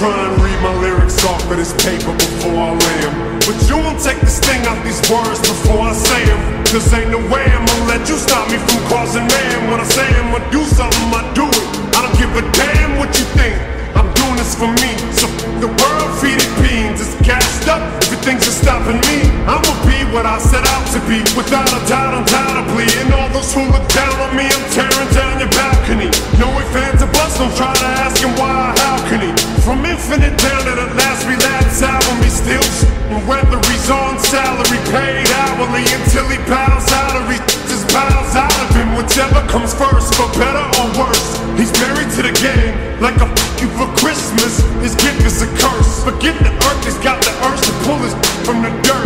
Try and read my lyrics off of this paper before I lay them. But you won't take the sting out these words before I say them. Cause ain't no way I'm gonna let you stop me from causing man. When I say I'm gonna do something, I do it. I don't give a damn what you think. I'm doing this for me. So the world feed it beans. It's gassed up. Everything's just stopping me. I'ma be what I set out to be. Without a doubt, undoubtedly. And all those who look down until he bows out of he just bows out of him. Whichever comes first, for better or worse. He's married to the game, like a f you for Christmas. His gift is a curse. Forget the earth, he's got the urge to pull his from the dirt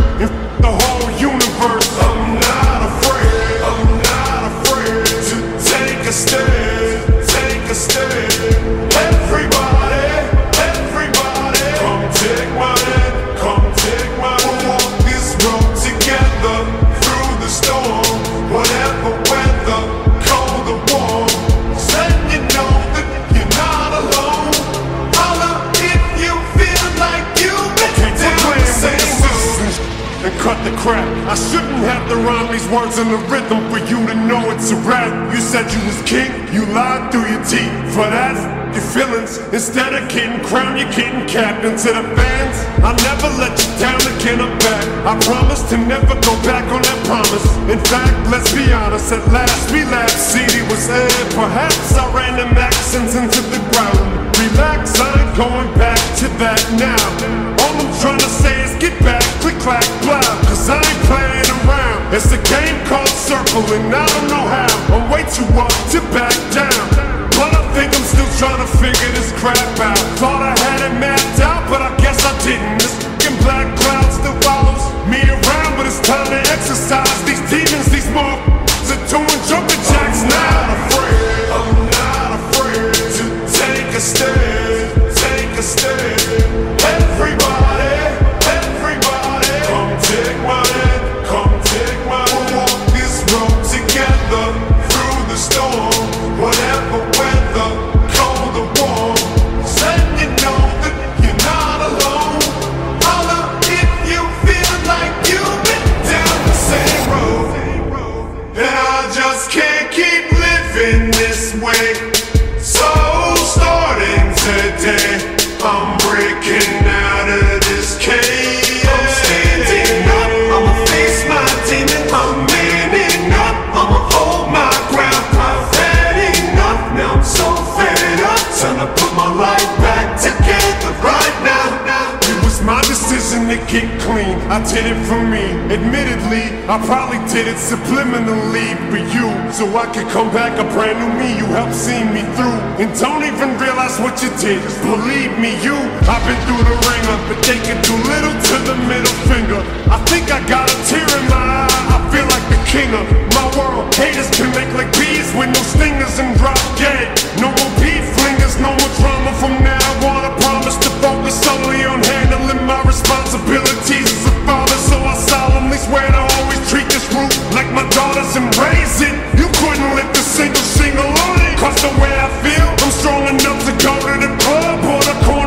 shouldn't to rhyme these words in the rhythm for you to know it's a rap. You said you was king, you lied through your teeth. For that, your feelings. Instead of getting crowned, you're getting captain to the fans. I'll never let you down again, I'm back. I promise to never go back on that promise. In fact, let's be honest, at last Relapse. CD was aired. Perhaps I ran them accents into the ground. Relax, I ain't going back to that now. And I don't know how. I'm way too up to back down. But I think I'm still trying to figure this crap out. Thought I had it mapped out, but I guess I didn't. This black cloud clean. I did it for me. Admittedly, I probably did it subliminally for you. So I could come back a brand new me. You helped see me through. And don't even realize what you did. Believe me, you. I've been through the ringer, but they can do little to the middle finger. I think I got a tear in my eye. I feel like the king of my world. Haters can my daughters and raise it. You couldn't lift a single single on it. Cause the way I feel, I'm strong enough to go to the club or the corner